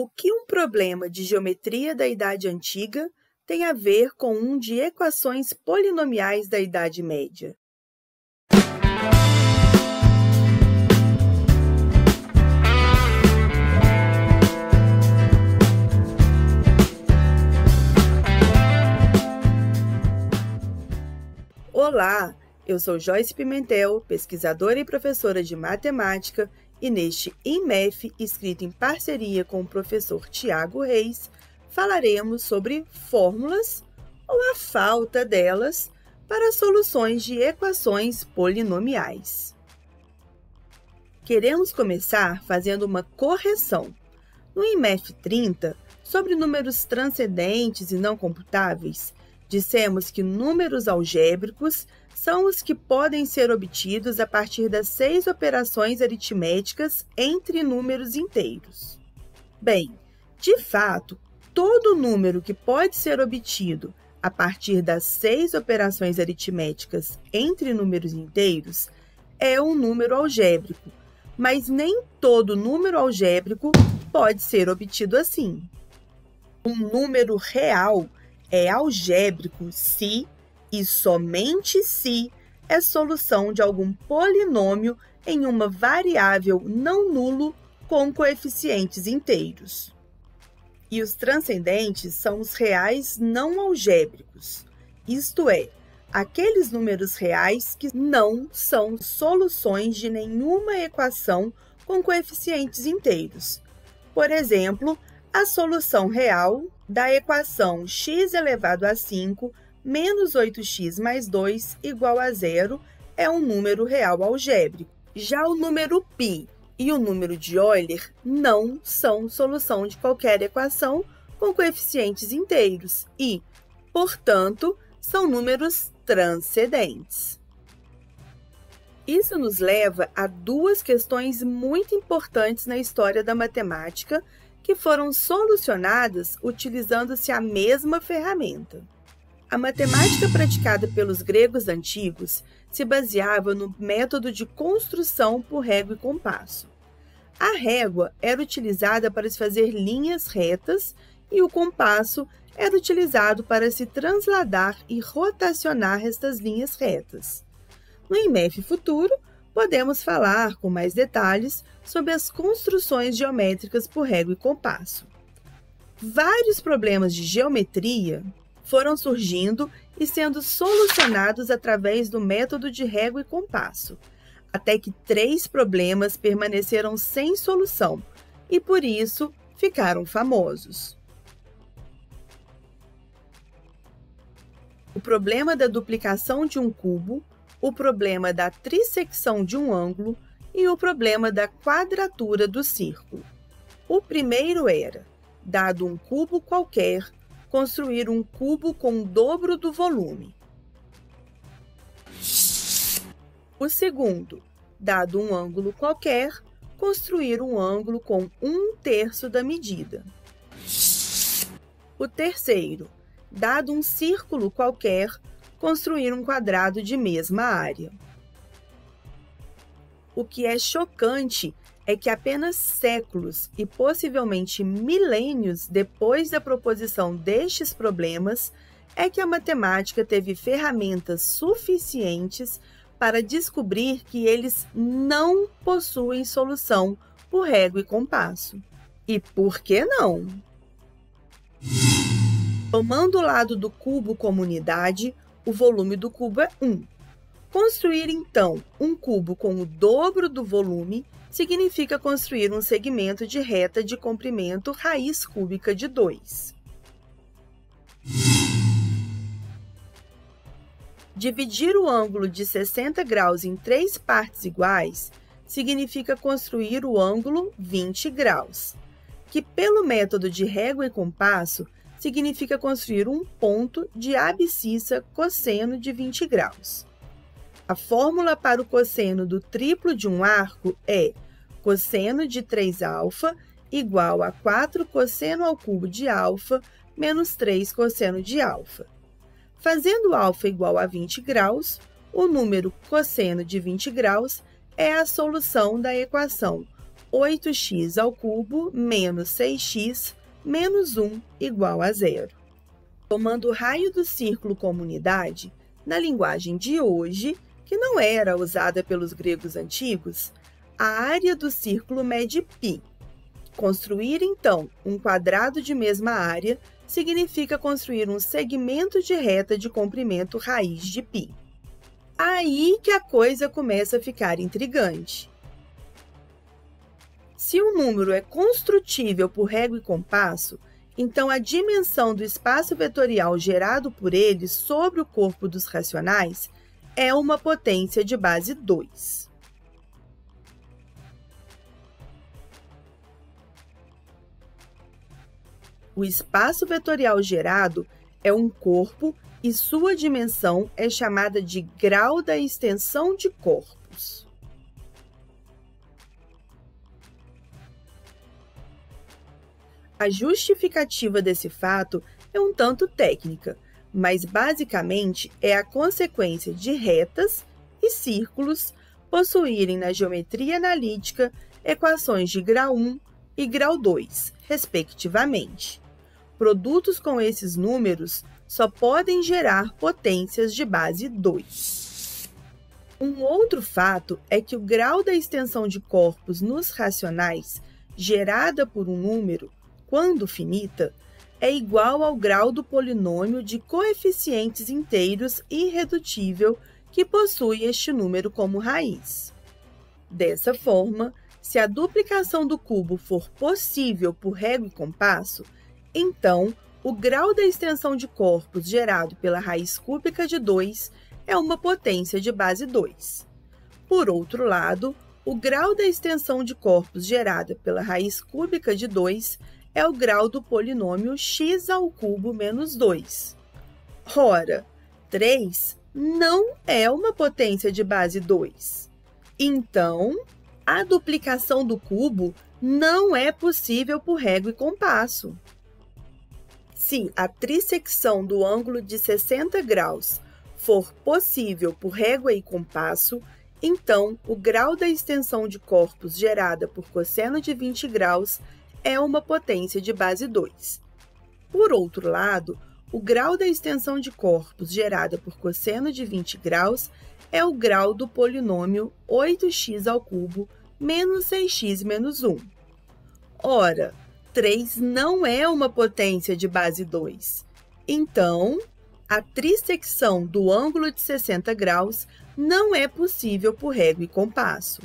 O que um problema de geometria da Idade Antiga tem a ver com um de equações polinomiais da Idade Média? Olá, eu sou Joyce Pimentel, pesquisadora e professora de matemática e neste IMEF, escrito em parceria com o professor Tiago Reis, falaremos sobre fórmulas ou a falta delas para soluções de equações polinomiais. Queremos começar fazendo uma correção. No IMEF 30, sobre números transcendentes e não computáveis, dissemos que números algébricos são os que podem ser obtidos a partir das seis operações aritméticas entre números inteiros. Bem, de fato, todo número que pode ser obtido a partir das seis operações aritméticas entre números inteiros é um número algébrico, mas nem todo número algébrico pode ser obtido assim. Um número real é algébrico se e somente se é solução de algum polinômio em uma variável não nulo com coeficientes inteiros. E os transcendentes são os reais não algébricos, isto é, aqueles números reais que não são soluções de nenhuma equação com coeficientes inteiros. Por exemplo, a solução real da equação x elevado a 5 menos 8x mais 2 igual a zero é um número real algébrico. Já o número π e o número de Euler não são solução de qualquer equação com coeficientes inteiros e, portanto, são números transcendentes. Isso nos leva a duas questões muito importantes na história da matemática que foram solucionadas utilizando-se a mesma ferramenta. A matemática praticada pelos gregos antigos se baseava no método de construção por régua e compasso. A régua era utilizada para se fazer linhas retas e o compasso era utilizado para se transladar e rotacionar estas linhas retas. No IMEF futuro, podemos falar com mais detalhes sobre as construções geométricas por régua e compasso. Vários problemas de geometria foram surgindo e sendo solucionados através do método de régua e compasso, até que três problemas permaneceram sem solução e por isso ficaram famosos. O problema da duplicação de um cubo, o problema da trissecção de um ângulo e o problema da quadratura do círculo. O primeiro era: dado um cubo qualquer, construir um cubo com o dobro do volume. O segundo, dado um ângulo qualquer, construir um ângulo com um terço da medida. O terceiro, dado um círculo qualquer, construir um quadrado de mesma área. O que é chocante é que apenas séculos e possivelmente milênios depois da proposição destes problemas é que a matemática teve ferramentas suficientes para descobrir que eles não possuem solução por régua e compasso. E por que não? Tomando o lado do cubo como unidade, o volume do cubo é 1. Construir então um cubo com o dobro do volume significa construir um segmento de reta de comprimento raiz cúbica de 2. Dividir o ângulo de 60 graus em três partes iguais significa construir o ângulo 20 graus, que pelo método de régua e compasso significa construir um ponto de abscissa cosseno de 20 graus. A fórmula para o cosseno do triplo de um arco é cosseno de 3α igual a 4 cosseno ao cubo de alfa menos 3 cosseno de alfa. Fazendo alfa igual a 20 graus, o número cosseno de 20 graus é a solução da equação 8x ao cubo menos 6x menos 1 igual a zero. Tomando o raio do círculo como unidade, na linguagem de hoje, que não era usada pelos gregos antigos, a área do círculo mede π. Construir, então, um quadrado de mesma área significa construir um segmento de reta de comprimento raiz de π. Aí que a coisa começa a ficar intrigante. Se o número é construtível por régua e compasso, então a dimensão do espaço vetorial gerado por ele sobre o corpo dos racionais é uma potência de base 2. O espaço vetorial gerado é um corpo e sua dimensão é chamada de grau da extensão de corpos. A justificativa desse fato é um tanto técnica, mas basicamente é a consequência de retas e círculos possuírem na geometria analítica equações de grau 1 e grau 2, respectivamente. Produtos com esses números só podem gerar potências de base 2. Um outro fato é que o grau da extensão de corpos nos racionais, gerada por um número, quando finita, é igual ao grau do polinômio de coeficientes inteiros irredutível que possui este número como raiz. Dessa forma, se a duplicação do cubo for possível por régua e compasso, então, o grau da extensão de corpos gerado pela raiz cúbica de 2 é uma potência de base 2. Por outro lado, o grau da extensão de corpos gerada pela raiz cúbica de 2 é o grau do polinômio x ao cubo menos 2. Ora, 3 não é uma potência de base 2. Então, a duplicação do cubo não é possível por régua e compasso. Se a trissecção do ângulo de 60 graus for possível por régua e compasso, então o grau da extensão de corpos gerada por cosseno de 20 graus é uma potência de base 2. Por outro lado, o grau da extensão de corpos gerada por cosseno de 20 graus é o grau do polinômio 8x ao cubo menos 6x menos 1. Ora, 3 não é uma potência de base 2. Então, a trissecção do ângulo de 60 graus não é possível por régua e compasso.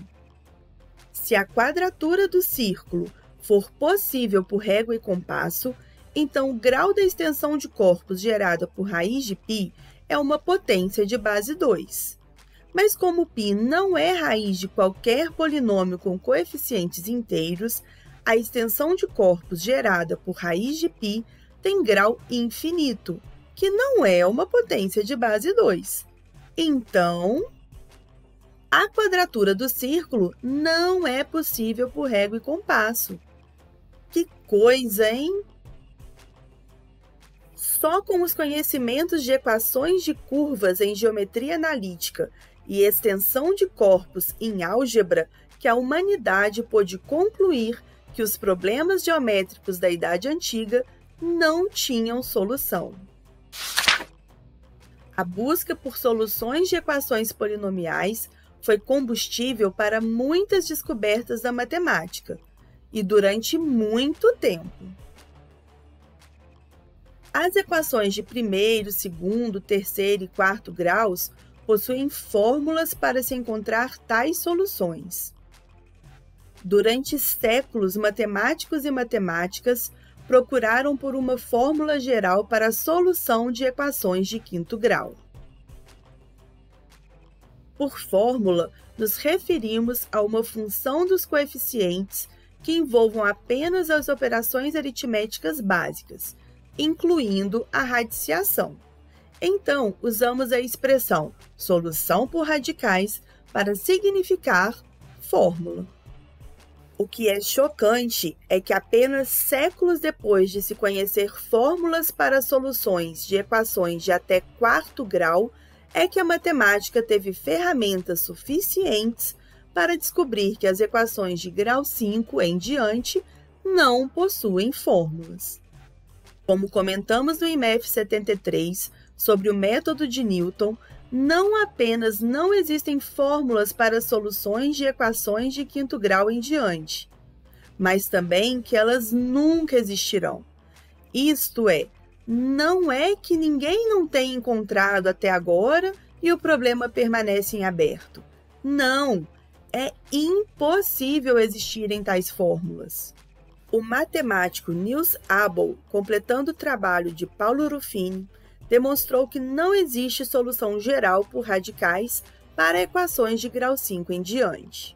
Se a quadratura do círculo for possível por régua e compasso, então o grau da extensão de corpos gerada por raiz de π é uma potência de base 2. Mas como π não é raiz de qualquer polinômio com coeficientes inteiros, a extensão de corpos gerada por raiz de π tem grau infinito, que não é uma potência de base 2. Então, a quadratura do círculo não é possível por régua e compasso. Que coisa, hein? Só com os conhecimentos de equações de curvas em geometria analítica e extensão de corpos em álgebra que a humanidade pôde concluir que os problemas geométricos da Idade Antiga não tinham solução. A busca por soluções de equações polinomiais foi combustível para muitas descobertas da matemática e durante muito tempo. As equações de primeiro, segundo, terceiro e quarto graus possuem fórmulas para se encontrar tais soluções. Durante séculos, matemáticos e matemáticas procuraram por uma fórmula geral para a solução de equações de quinto grau. Por fórmula, nos referimos a uma função dos coeficientes que envolvam apenas as operações aritméticas básicas, incluindo a radiciação. Então, usamos a expressão solução por radicais para significar fórmula. O que é chocante é que apenas séculos depois de se conhecer fórmulas para soluções de equações de até quarto grau, é que a matemática teve ferramentas suficientes para descobrir que as equações de grau 5 em diante não possuem fórmulas. Como comentamos no IMF 73 sobre o método de Newton, não apenas não existem fórmulas para soluções de equações de quinto grau em diante, mas também que elas nunca existirão. Isto é, não é que ninguém não tenha encontrado até agora e o problema permanece em aberto. Não, é impossível existirem tais fórmulas. O matemático Niels Abel, completando o trabalho de Paulo Ruffini, demonstrou que não existe solução geral por radicais para equações de grau 5 em diante.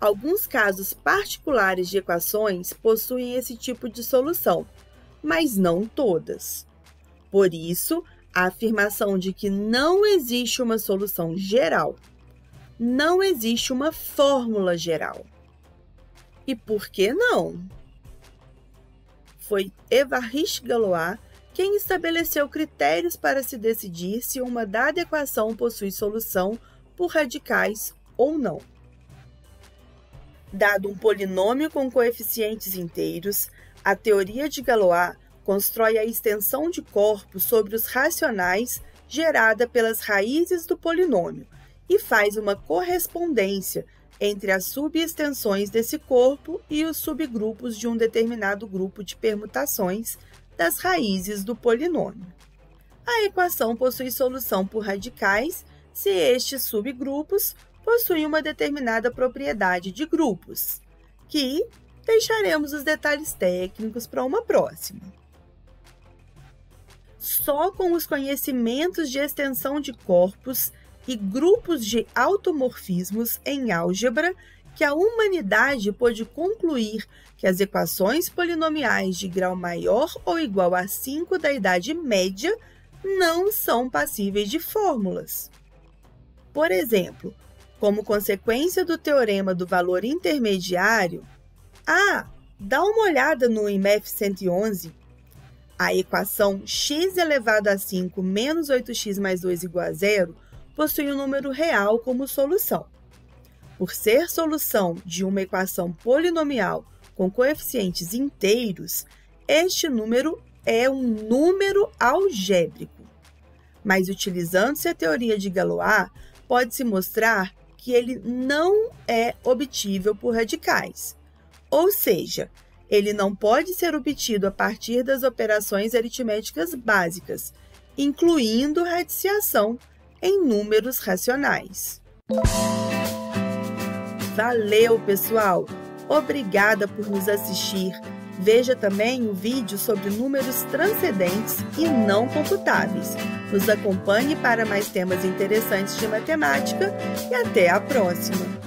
Alguns casos particulares de equações possuem esse tipo de solução, mas não todas. Por isso, a afirmação de que não existe uma solução geral, não existe uma fórmula geral. E por que não? Foi Évariste Galois quem estabeleceu critérios para se decidir se uma dada equação possui solução por radicais ou não. Dado um polinômio com coeficientes inteiros, a teoria de Galois constrói a extensão de corpos sobre os racionais gerada pelas raízes do polinômio e faz uma correspondência entre as subextensões desse corpo e os subgrupos de um determinado grupo de permutações das raízes do polinômio. A equação possui solução por radicais se estes subgrupos possuem uma determinada propriedade de grupos, que deixaremos os detalhes técnicos para uma próxima. Só com os conhecimentos de extensão de corpos e grupos de automorfismos em álgebra que a humanidade pôde concluir que as equações polinomiais de grau maior ou igual a 5 da idade média não são passíveis de fórmulas. Por exemplo, como consequência do teorema do valor intermediário, ah, dá uma olhada no IMF 111. A equação x elevado a 5 menos 8x mais 2 igual a zero possui um número real como solução. Por ser solução de uma equação polinomial com coeficientes inteiros, este número é um número algébrico. Mas utilizando-se a teoria de Galois, pode-se mostrar que ele não é obtível por radicais. Ou seja, ele não pode ser obtido a partir das operações aritméticas básicas, incluindo radiciação em números racionais. Valeu, pessoal! Obrigada por nos assistir. Veja também o vídeo sobre números transcendentes e não computáveis. Nos acompanhe para mais temas interessantes de matemática e até a próxima!